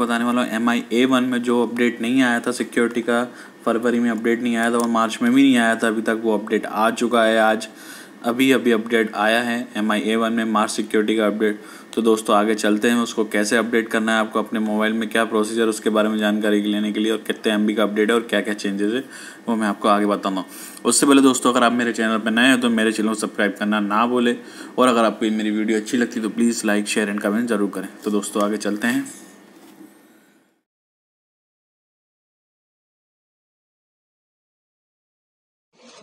आपको बताने वाला हूँ एम आई ए वन में जो अपडेट नहीं आया था सिक्योरिटी का फरवरी में अपडेट नहीं आया था और मार्च में भी नहीं आया था, अभी तक वो अपडेट आ चुका है आज। अभी अभी अपडेट आया है एम आई ए वन में मार्च सिक्योरिटी का अपडेट तो दोस्तों, आगे चलते हैं, उसको कैसे अपडेट करना है, आपको अपने मोबाइल में क्या प्रोसीजर उसके बारे में जानकारी लेने के लिए और कितने MB का अपडेट है और क्या क्या चेंजेस है, वो मैं आपको आगे बताता हूँ। उससे पहले दोस्तों, अगर आप मेरे चैनल पर नए हैं तो मेरे चैनल को सब्सक्राइब करना ना बोले और अगर आपको मेरी वीडियो अच्छी लगती तो please like share and comment ज़रूर करें। तो दोस्तों, आगे चलते हैं।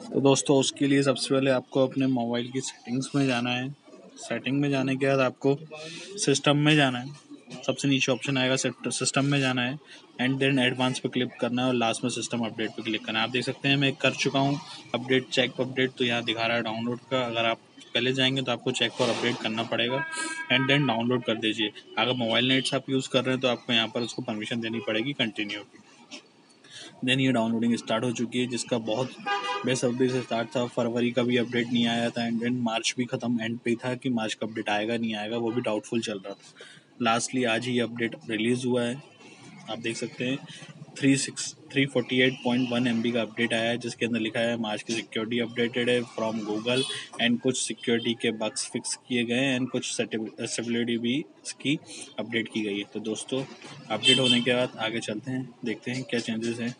तो दोस्तों, उसके लिए सबसे पहले आपको अपने मोबाइल की सेटिंग्स में जाना है। सेटिंग में जाने के बाद आपको सिस्टम में जाना है। सबसे नीचे ऑप्शन आएगा सिस्टम में जाना है एंड देन एडवांस पे क्लिक करना है और लास्ट में सिस्टम अपडेट पे क्लिक करना है। आप देख सकते हैं, मैं कर चुका हूँ। अपडेट चेक अपडेट तो यहाँ दिखा रहा है डाउनलोड का। अगर आप पहले जाएँगे तो आपको चेक और अपडेट करना पड़ेगा एंड देन डाउनलोड कर दीजिए। अगर मोबाइल नेट्स आप यूज़ कर रहे हैं तो आपको यहाँ पर उसको परमिशन देनी पड़ेगी कंटिन्यू की देन ये डाउनलोडिंग स्टार्ट हो चुकी है, जिसका बहुत बेसब्री से स्टार्ट था। फरवरी का भी अपडेट नहीं आया था एंड देन मार्च भी ख़त्म एंड पे था कि मार्च का अपडेट आएगा, नहीं आएगा, वो भी डाउटफुल चल रहा था। लास्टली आज ही अपडेट रिलीज़ हुआ है। आप देख सकते हैं। Three six three forty eight point one M B का अपडेट आया है, जिसके अंदर लिखा है मार्च की सिक्योरिटी अपडेटेड है फ्रॉम गूगल एंड कुछ सिक्योरिटी के बग्स फिक्स किए गए हैं एंड कुछ स्टेबिलिटी भी इसकी अपडेट की गई है. तो दोस्तों अपडेट होने के बाद आगे चलते हैं, देखते हैं क्या चेंजेस हैं।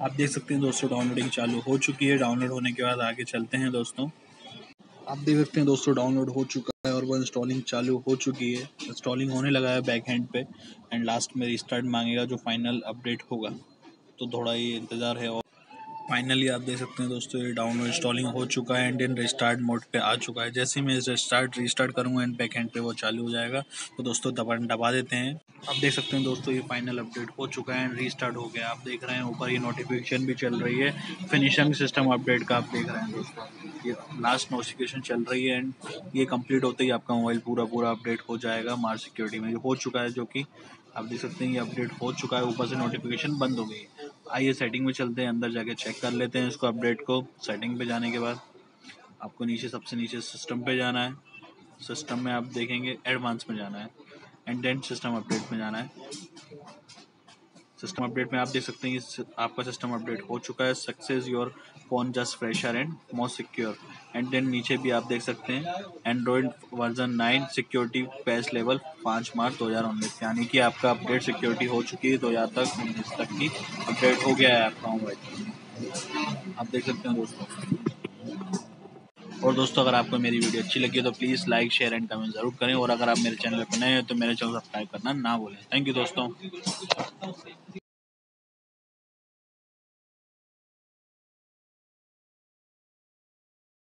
आप देख सकते हैं दोस्तों डाउनलोडिंग चालू हो चुकी है। डाउनलोड होने के बाद आगे चलते हैं दोस्तों। आप देख सकते हैं दोस्तों डाउनलोड हो चुका है और वो इंस्टॉलिंग चालू हो चुकी है। इंस्टॉलिंग होने लगा है बैक हैंड पे एंड लास्ट में रिस्टार्ट मांगेगा जो फाइनल अपडेट होगा। तो थोड़ा ये इंतज़ार है और फाइनली आप देख सकते हैं दोस्तों, ये डाउनलोड इंस्टॉलिंग हो चुका है एंड इन रिस्टार्ट मोड पे आ चुका है। जैसे ही मैं रिस्टार्ट रिस्टार्ट करूँगा एंड बैक हैंड पे वो चालू हो जाएगा। तो दोस्तों दबा दबा देते हैं। आप देख सकते हैं दोस्तों, ये फाइनल अपडेट हो चुका है एंड रीस्टार्ट हो गया। आप देख रहे हैं, ऊपर ये नोटिफिकेशन भी चल रही है। फिनिशिंग सिस्टम अपडेट का आप देख रहे हैं दोस्तों। ये लास्ट नोटिफिकेशन चल रही है एंड ये कंप्लीट होते ही आपका मोबाइल पूरा पूरा अपडेट हो जाएगा। मार्च सिक्योरिटी में हो चुका है जो कि आप देख सकते हैं ये अपडेट हो चुका है, ऊपर से नोटिफिकेशन बंद हो गई है। आइए सेटिंग में चलते हैं, अंदर जाके चेक कर लेते हैं इसको अपडेट को सेटिंग पे जाने के बाद। आपको नीचे, सबसे नीचे सिस्टम पे जाना है। सिस्टम में आप देखेंगे एडवांस में जाना है एंड देन सिस्टम अपडेट में जाना है। सिस्टम अपडेट में आप देख सकते हैं आपका सिस्टम अपडेट हो चुका है। Success your phone just fresher and most secure and then नीचे भी आप देख सकते हैं Android version nine security patch level पाँच मार्च दो हज़ार उन्नीस, यानी कि आपका अपडेट सिक्योरिटी हो चुकी है दो हज़ार तक, उन्नीस तक की अपडेट हो गया है आपका मोबाइल आप देख सकते हैं दोस्तों। और दोस्तों, अगर आपको मेरी वीडियो अच्छी लगी तो please like share and comment ज़रूर करें। और अगर आप मेरे चैनल पर नए हैं तो मेरे चैनल सब्सक्राइब करना ना भूलें। थैंक यू दोस्तों।